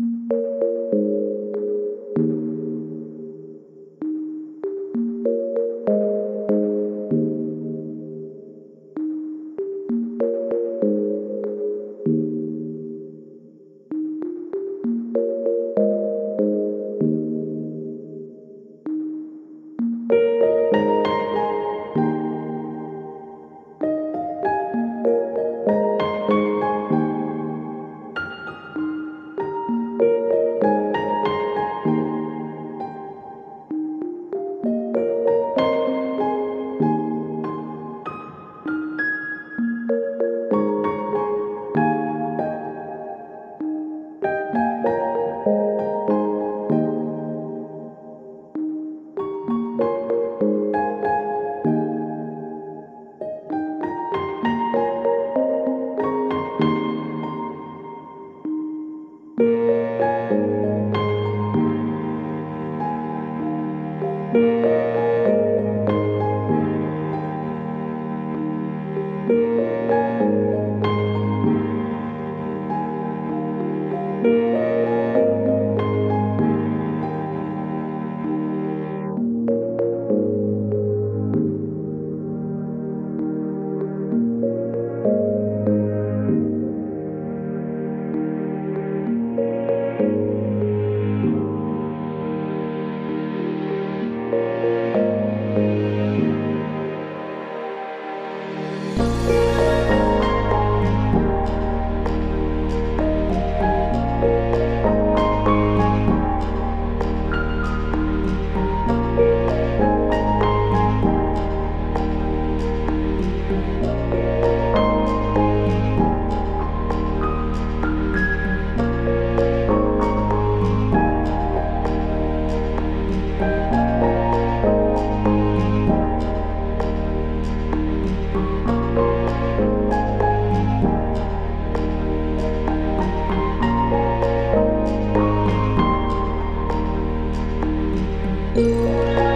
Música Música